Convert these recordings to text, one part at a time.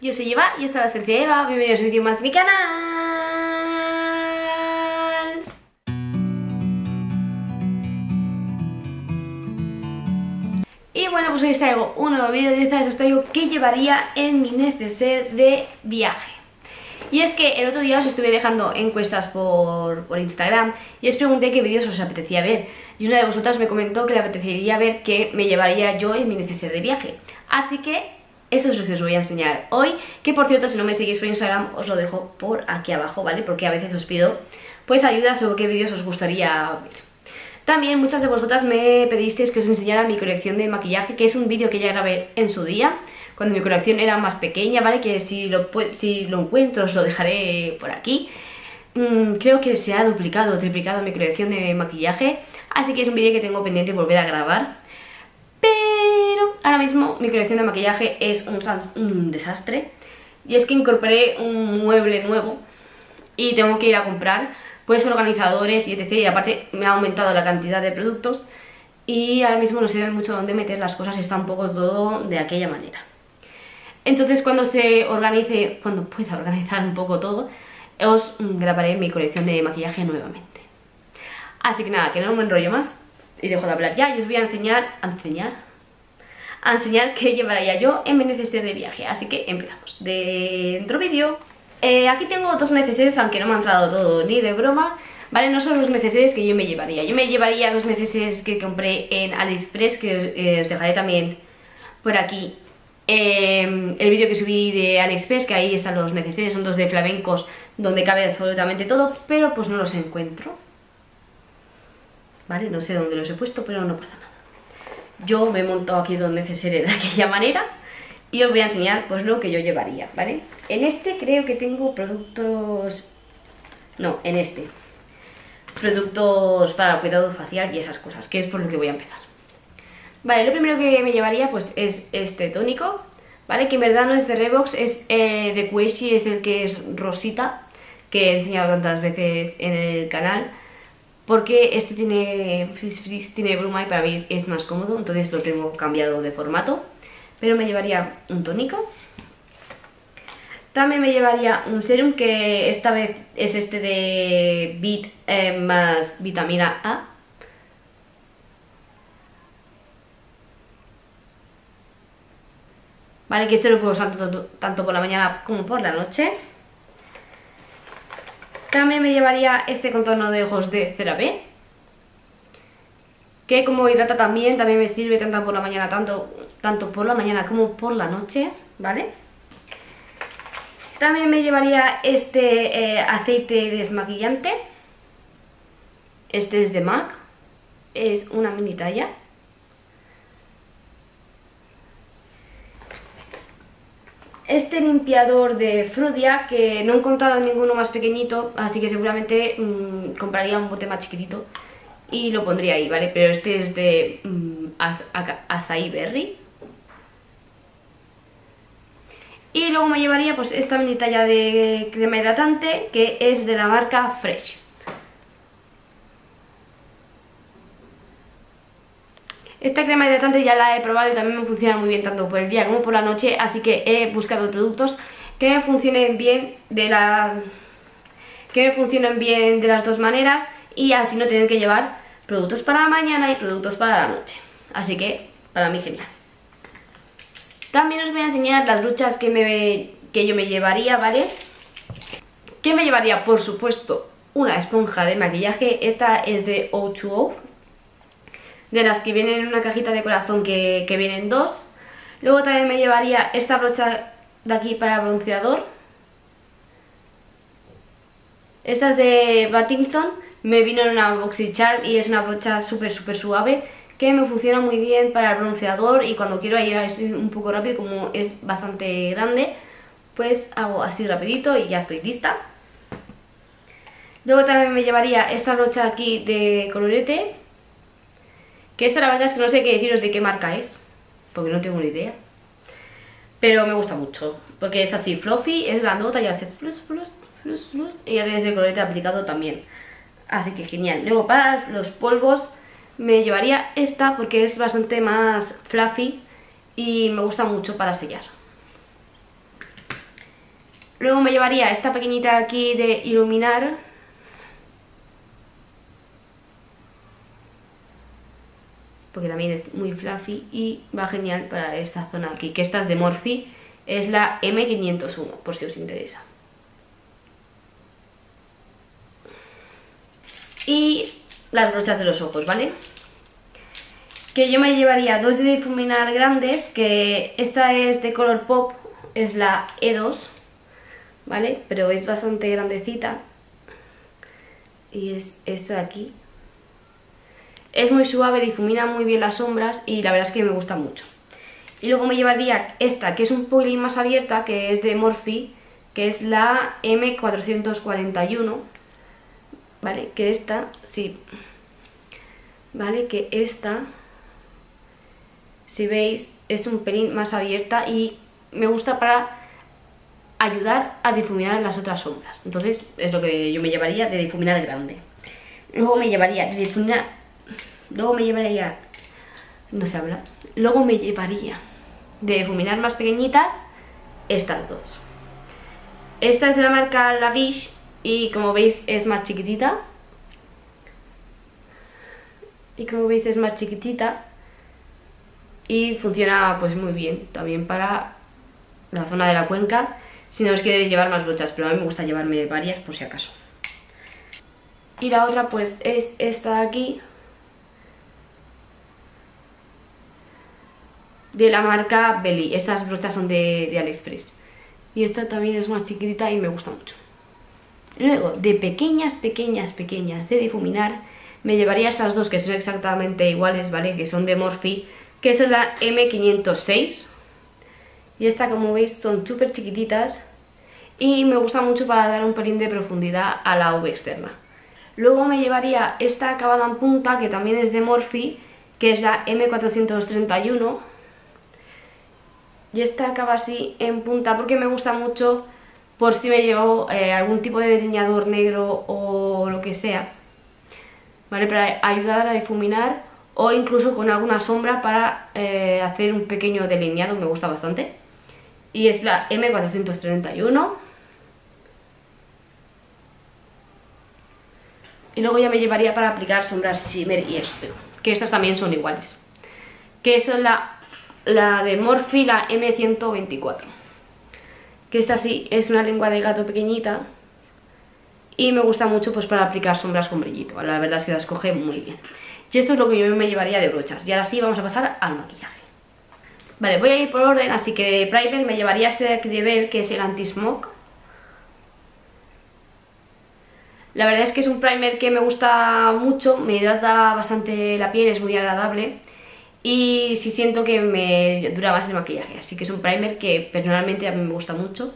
yo soy Eva y esta es la esencia Eva, bienvenidos a un vídeo más de mi canal. Y bueno, pues hoy os traigo un nuevo vídeo y esta vez os traigo qué llevaría en mi neceser de viaje. Y es que el otro día os estuve dejando encuestas por, por Instagram y os pregunté qué vídeos os apetecía ver. Y una de vosotras me comentó que le apetecería ver qué me llevaría yo en mi neceser de viaje. Así que eso es lo que os voy a enseñar hoy, que por cierto si no me seguís por Instagram os lo dejo por aquí abajo, ¿vale? Porque a veces os pido pues ayuda sobre qué vídeos os gustaría ver. También muchas de vosotras me pedisteis que os enseñara mi colección de maquillaje, que es un vídeo que ya grabé en su día, cuando mi colección era más pequeña, ¿vale? Que si lo, si lo encuentro os lo dejaré por aquí. Mm, creo que se ha duplicado o triplicado mi colección de maquillaje, así que es un vídeo que tengo pendiente volver a grabar. Ahora mismo mi colección de maquillaje es un, desastre. Y es que incorporé un mueble nuevo y tengo que ir a comprar pues organizadores y etc. Y aparte me ha aumentado la cantidad de productos y ahora mismo no sé mucho dónde meter las cosas, está un poco todo de aquella manera. Entonces cuando se organice, cuando pueda organizar un poco todo, os grabaré mi colección de maquillaje nuevamente. Así que nada, que no me enrollo más y dejo de hablar ya y os voy a enseñar, a enseñar, a enseñar qué llevaría yo en mi neceser de viaje. Así que empezamos. Dentro vídeo. Eh, aquí tengo dos neceseres, aunque no me han entrado todo ni de broma. Vale, no son los neceseres que yo me llevaría. Yo me llevaría dos neceseres que compré en AliExpress, que eh, os dejaré también por aquí em, el vídeo que subí de AliExpress, que ahí están los neceseres, son dos de flamencos donde cabe absolutamente todo, pero pues no los encuentro. ¿vale? No sé dónde los he puesto, pero no pasa nada. Yo me he montado aquí donde necesario de aquella manera y os voy a enseñar pues lo que yo llevaría, ¿vale? En este creo que tengo productos... No, en este. Productos para cuidado facial y esas cosas, que es por lo que voy a empezar. Vale, lo primero que me llevaría pues es este tónico, ¿vale? Que en verdad no es de Revox, es eh, de Queshi, es el que es rosita, que he enseñado tantas veces en el canal porque este tiene bruma y para mí es más cómodo, entonces lo tengo cambiado de formato. Pero me llevaría un tónico. También me llevaría un serum que esta vez es este de Bit eh, más vitamina A. Vale, que este lo puedo usar tanto por la mañana como por la noche. También me llevaría este contorno de ojos de CeraVe que como hidrata también, también me sirve tanto por la mañana, tanto, tanto por la mañana como por la noche, ¿vale? También me llevaría este eh, aceite desmaquillante, este es de MAC, es una mini talla. Este limpiador de Frudia que no he encontrado ninguno más pequeñito así que seguramente mm, compraría un bote más chiquitito y lo pondría ahí, ¿vale? Pero este es de Acai Berry y luego me llevaría pues esta mini talla de crema hidratante que es de la marca Fresh Esta crema hidratante ya la he probado y también me funciona muy bien tanto por el día como por la noche, así que he buscado productos que me funcionen bien de la que me funcionen bien de las dos maneras y así no tener que llevar productos para la mañana y productos para la noche. Así que para mí genial. También os voy a enseñar las luchas que, me, que yo me llevaría, ¿vale? Que me llevaría, por supuesto, una esponja de maquillaje. Esta es de O2O, de las que vienen en una cajita de corazón que, vienen dos. Luego también me llevaría esta brocha de aquí para bronceador. Esta es de Battington, me vino en una Charm y es una brocha súper súper suave que me funciona muy bien para el bronceador y cuando quiero ir un poco rápido como es bastante grande pues hago así rapidito y ya estoy lista. Luego también me llevaría esta brocha aquí de colorete que esta la verdad es que no sé qué deciros de qué marca es, porque no tengo ni idea. Pero me gusta mucho, porque es así fluffy, es grandota y haces plus, plus, plus, y ya tienes el colorete aplicado también. Así que genial. Luego para los polvos me llevaría esta porque es bastante más fluffy y me gusta mucho para sellar. Luego me llevaría esta pequeñita aquí de iluminar. Porque también es muy fluffy y va genial para esta zona aquí. Que esta es de Morphe, es la M501, por si os interesa. Y las brochas de los ojos, ¿vale? Que yo me llevaría dos de difuminar grandes, que esta es de color pop, es la E2 ¿vale? Pero es bastante grandecita. Y es esta de aquí. Es muy suave, difumina muy bien las sombras y la verdad es que me gusta mucho. Y luego me llevaría esta, que es un poquito más abierta, que es de Morphe, que es la M441, ¿vale? Que esta, sí, ¿vale? Que esta, si veis, es un pelín más abierta y me gusta para ayudar a difuminar las otras sombras. Entonces es lo que yo me llevaría de difuminar grande. Luego me llevaría de difuminar... Luego me llevaría... No se habla. Luego me llevaría de difuminar más pequeñitas estas dos. Esta es de la marca Lavish y como veis es más chiquitita. Y como veis es más chiquitita y funciona pues muy bien también para la zona de la cuenca si no os queréis llevar más brochas, pero a mí me gusta llevarme varias por si acaso. Y la otra pues es esta de aquí, de la marca Belly. Estas brochas son de, de AliExpress. Y esta también es más chiquitita y me gusta mucho. Luego, de pequeñas, pequeñas, pequeñas de difuminar, me llevaría estas dos que son exactamente iguales, ¿vale? Que son de Morphe, que es la M506 y esta como veis son súper chiquititas y me gusta mucho para dar un pelín de profundidad a la V externa. Luego me llevaría esta acabada en punta que también es de Morphe, que es la M431 y esta acaba así en punta porque me gusta mucho por si me llevo eh, algún tipo de delineador negro o lo que sea ¿vale? para ayudar a difuminar o incluso con alguna sombra para eh, hacer un pequeño delineado, me gusta bastante. Y es la M431 y luego ya me llevaría para aplicar sombras shimmer y espejo que estas también son iguales. Que es la, la de Morphe, la M124 que esta sí es una lengua de gato pequeñita y me gusta mucho pues para aplicar sombras con brillito, la verdad es que las coge muy bien. Y esto es lo que yo me llevaría de brochas. Y ahora sí vamos a pasar al maquillaje. Vale, voy a ir por orden, así que primer me llevaría este de aquí de Bell, que es el anti-smoke. La verdad es que es un primer que me gusta mucho, me hidrata bastante la piel, es muy agradable y sí siento que me dura más el maquillaje, así que es un primer que personalmente a mí me gusta mucho.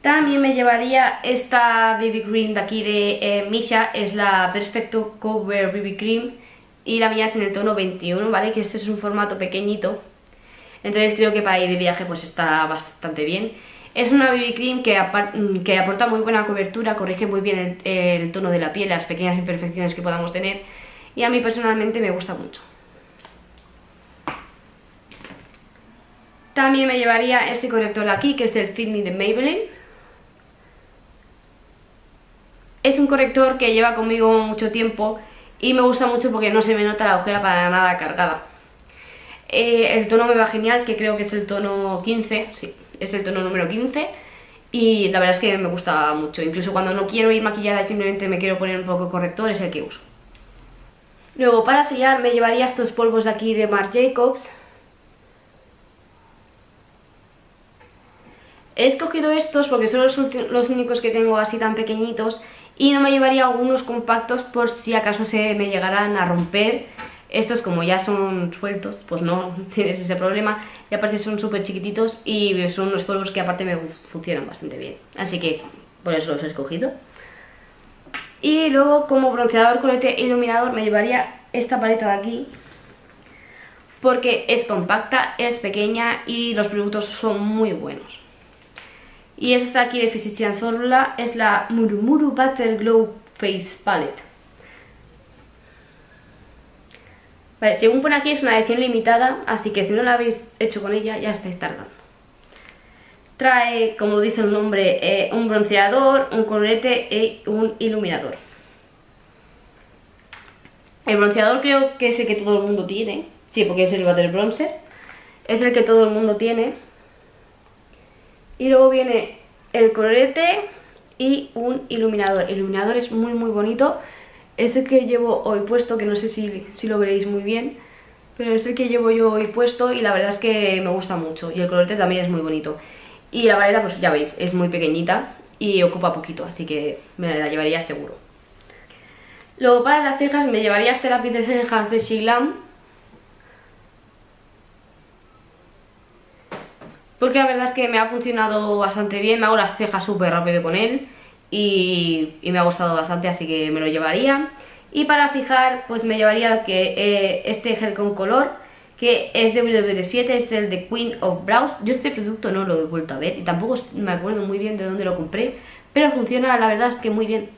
También me llevaría esta BB Cream de aquí de eh, Misha, es la Perfecto Cover BB Cream y la mía en el tono 21, ¿vale? Que este es un formato pequeñito, entonces creo que para ir de viaje pues está bastante bien. Es una BB Cream que, que aporta muy buena cobertura, corrige muy bien el, tono de la piel, las pequeñas imperfecciones que podamos tener y a mí personalmente me gusta mucho. También me llevaría este corrector aquí, que es el Fit Me de Maybelline. Es un corrector que lleva conmigo mucho tiempo y me gusta mucho porque no se me nota la ojera para nada cargada. Eh, el tono me va genial, que creo que es el tono 15, sí, es el tono número 15 y la verdad es que me gusta mucho, incluso cuando no quiero ir maquillada simplemente me quiero poner un poco de corrector es el que uso. Luego para sellar me llevaría estos polvos de aquí de Marc Jacobs. He escogido estos porque son los, únicos que tengo así tan pequeñitos y no me llevaría algunos compactos por si acaso se me llegaran a romper. Estos como ya son sueltos, pues no tienes ese problema. Y aparte son súper chiquititos y son unos polvos que aparte me funcionan bastante bien. Así que por eso los he escogido. Y luego como bronceador, colete iluminador me llevaría esta paleta de aquí porque es compacta, es pequeña y los productos son muy buenos y esta aquí de Physician Solula es la Murumuru Butter Glow Face Palette. Vale, según pone aquí es una edición limitada, así que si no la habéis hecho con ella ya estáis tardando. Trae, como dice el nombre, eh, un bronceador, un colorete y un iluminador. El bronceador creo que es el que todo el mundo tiene. Sí, porque es el Butter Bronzer. Es el que todo el mundo tiene. Y luego viene el colorete y un iluminador. El iluminador es muy muy bonito. Es el que llevo hoy puesto, que no sé si, si lo veréis muy bien. Pero es el que llevo yo hoy puesto y la verdad es que me gusta mucho. Y el colorete también es muy bonito. Y la vareta, pues ya veis, es muy pequeñita y ocupa poquito, así que me la llevaría seguro. Luego para las cejas me llevaría este lápiz de cejas de Shiglam. La verdad es que me ha funcionado bastante bien, me hago las cejas súper rápido con él y, me ha gustado bastante, así que me lo llevaría. Y para fijar, pues me llevaría que eh, este gel con color, que es de WD7, es el de Queen of Brows. Yo este producto no lo he vuelto a ver y tampoco me acuerdo muy bien de dónde lo compré, pero funciona la verdad que muy bien.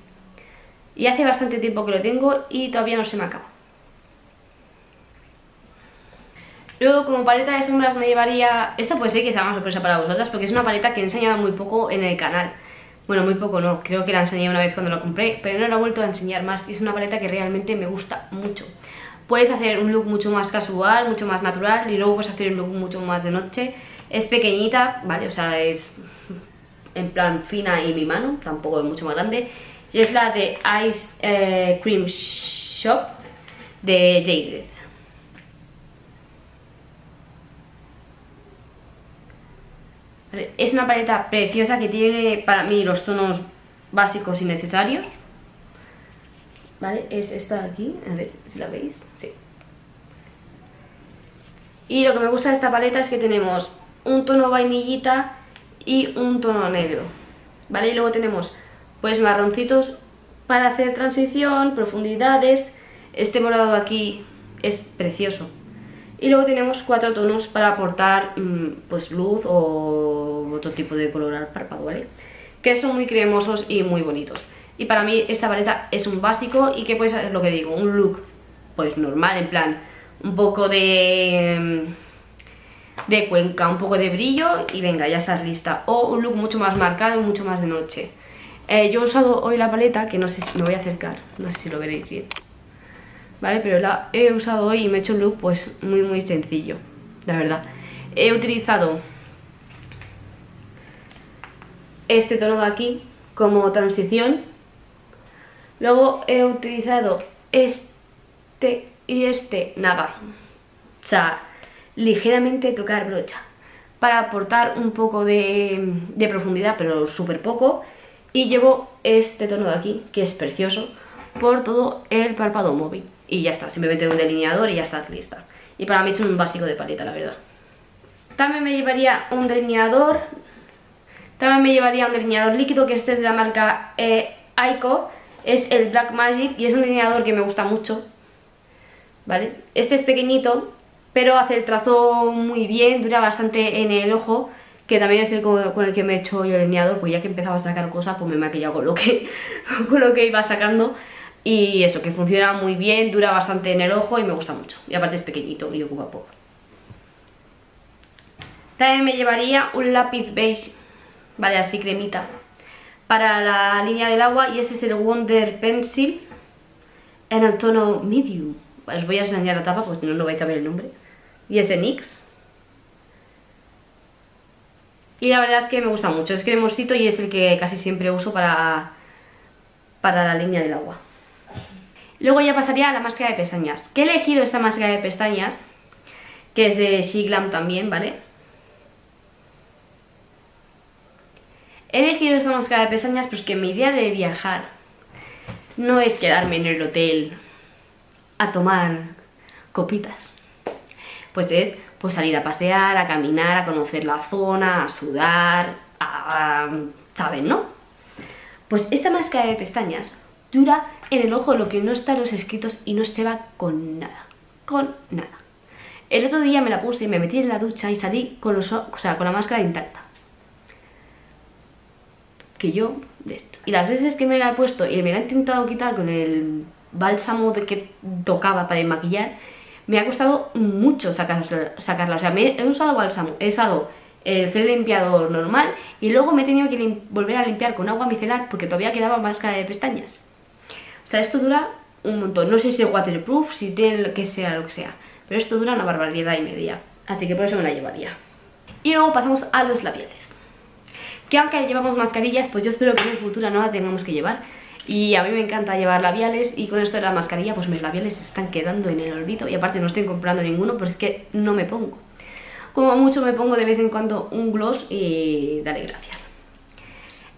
Y hace bastante tiempo que lo tengo y todavía no se me acaba. Luego como paleta de sombras me llevaría... Esta puede ser que sea más sorpresa para vosotras porque es una paleta que he enseñado muy poco en el canal. Bueno, muy poco no, creo que la enseñé una vez cuando la compré, pero no la he vuelto a enseñar más y es una paleta que realmente me gusta mucho. Puedes hacer un look mucho más casual, mucho más natural y luego puedes hacer un look mucho más de noche. Es pequeñita, ¿vale? O sea, es en plan fina y mi mano, tampoco es mucho más grande y es la de Ice eh, Cream Shop de Jaded. Es una paleta preciosa que tiene para mí los tonos básicos y necesarios. ¿Vale? Es esta de aquí, a ver si la veis. Sí. Y lo que me gusta de esta paleta es que tenemos un tono vainillita y un tono negro. ¿Vale? Y luego tenemos pues marroncitos para hacer transición, profundidades. Este morado de aquí es precioso. Y luego tenemos cuatro tonos para aportar mm, pues luz o otro tipo de color al párpado, ¿vale? Que son muy cremosos y muy bonitos. Y para mí esta paleta es un básico y que puede ser lo que digo, un look pues normal, en plan un poco de, mm, de cuenca, un poco de brillo y venga, ya estás lista. O un look mucho más marcado, mucho más de noche. Eh, yo he usado hoy la paleta, que no sé si me voy a acercar, no sé si lo veréis bien. ¿Vale? Pero la he usado hoy y me he hecho un look pues muy muy sencillo, la verdad. He utilizado este tono de aquí como transición. Luego he utilizado este y este, nada. O sea, ligeramente tocar brocha para aportar un poco de, de profundidad, pero súper poco. Y llevo este tono de aquí, que es precioso, por todo el párpado móvil. Y ya está, simplemente un delineador y ya está lista. Y para mí es un básico de paleta, la verdad. También me llevaría un delineador. También me llevaría un delineador líquido, que este es de la marca eh, Aiko. Es el Black Magic y es un delineador que me gusta mucho. ¿Vale? Este es pequeñito, pero hace el trazo muy bien, dura bastante en el ojo que también es el con, el que me he hecho yo el delineador, pues ya que empezaba a sacar cosas, pues me he maquillado con lo que, con lo que iba sacando. Y eso, que funciona muy bien, dura bastante en el ojo y me gusta mucho. Y aparte es pequeñito y ocupa poco. También me llevaría un lápiz beige, vale, así cremita, para la línea del agua. Y este es el Wonder Pencil en el tono medium. Os voy a enseñar la tapa, pues si no, no vais a ver el nombre. Y es de NYX. Y la verdad es que me gusta mucho, es cremosito y es el que casi siempre uso para, para la línea del agua. Luego ya pasaría a la máscara de pestañas. Que he elegido esta máscara de pestañas, que es de Siglam también, ¿vale? He elegido esta máscara de pestañas porque mi idea de viajar no es quedarme en el hotel a tomar copitas. Pues es pues salir a pasear, a caminar, a conocer la zona, a sudar, a, ¿saben, no? Pues esta máscara de pestañas dura en el ojo lo que no está en los escritos y no se va con nada, con nada. El otro día me la puse, y me metí en la ducha y salí con, los, o sea, con la máscara intacta. Que yo, de esto. Y las veces que me la he puesto y me la he intentado quitar con el bálsamo de que tocaba para maquillar, me ha costado mucho sacarla. O sea, me he usado bálsamo, he usado el gel limpiador normal y luego me he tenido que volver a limpiar con agua micelar porque todavía quedaba máscara de pestañas. O sea, esto dura un montón. No sé si es waterproof, si tiene lo que sea, lo que sea. Pero esto dura una barbaridad y media. Así que por eso me la llevaría. Y luego pasamos a los labiales. Que aunque llevamos mascarillas, pues yo espero que en el futuro no la tengamos que llevar. Y a mí me encanta llevar labiales y con esto de la mascarilla pues mis labiales están quedando en el olvido. Y aparte no estoy comprando ninguno, pues es que no me pongo. Como mucho me pongo de vez en cuando un gloss y dale gracias.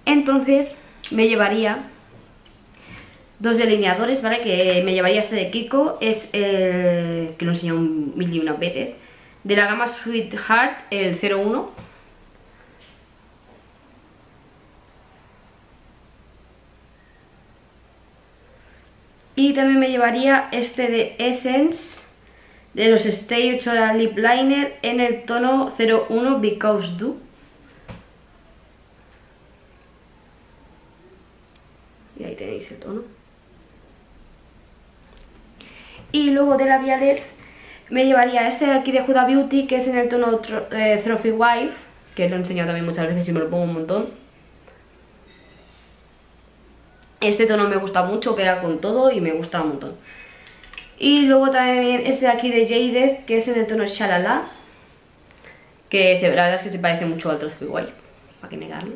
Entonces me llevaría dos delineadores, ¿vale? Que me llevaría este de Kiko, es el que lo he enseñado mil y una veces, de la gama Sweetheart, el 01. Y también me llevaría este de Essence, de los Stay 8 Lip Liner en el tono 01 Because Do. Y ahí tenéis el tono. Y luego de labiales me llevaría este de aquí de Huda Beauty, que es en el tono eh, Trophy Wife, que lo he enseñado también muchas veces y me lo pongo un montón. Este tono me gusta mucho, pega con todo y me gusta un montón. Y luego también este de aquí de Jaded, que es en el tono Shalala, que la verdad es que se parece mucho al Trophy Wife, para que negarlo.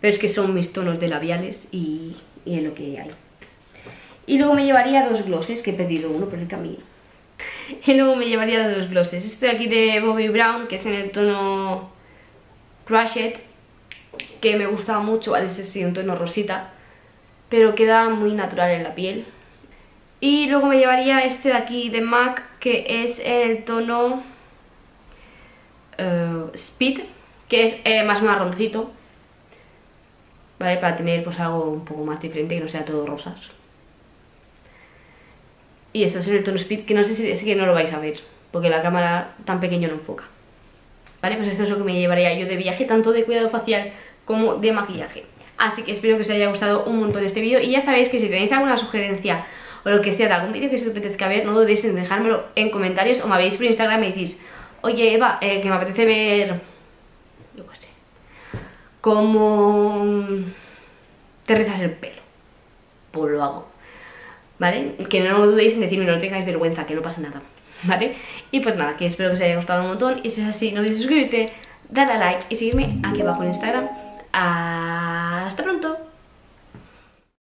Pero es que son mis tonos de labiales y y en lo que hay. Y luego me llevaría dos glosses, que he perdido uno por el camino. Y luego me llevaría dos glosses. Este de aquí de Bobby Brown, que es en el tono Crush It, que me gustaba mucho, vale, ese sí, un tono rosita, pero queda muy natural en la piel. Y luego me llevaría este de aquí de MAC, que es el tono eh, Speed, que es eh, más marroncito, ¿vale? Para tener pues algo un poco más diferente, que no sea todo rosas. Y eso es el tono speed, que no sé si es que no lo vais a ver, porque la cámara tan pequeño no enfoca. ¿Vale? Pues esto es lo que me llevaría yo de viaje, tanto de cuidado facial como de maquillaje. Así que espero que os haya gustado un montón este vídeo y ya sabéis que si tenéis alguna sugerencia o lo que sea de algún vídeo que os apetezca ver, no dudéis en dejármelo en comentarios o me veis por Instagram y me decís, oye Eva, eh, que me apetece ver cómo te rizas el pelo. Pues lo hago. ¿Vale? Que no dudéis en decirme, no tengáis vergüenza, que no pasa nada. ¿Vale? Y pues nada, que espero que os haya gustado un montón. Y si es así, no olvidéis suscribirte, darle a like y seguirme aquí abajo en Instagram. Hasta pronto.